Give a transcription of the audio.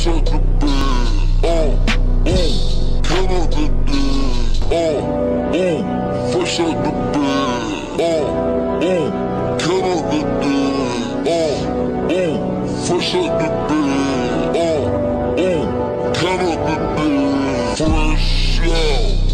shut the bed. Oh, oh, come out the bed. Oh, oh, fresh out the bed. Oh, oh, come out the bed. Oh, oh, fresh out the bed. Oh, oh, come out the bed. Fresh out.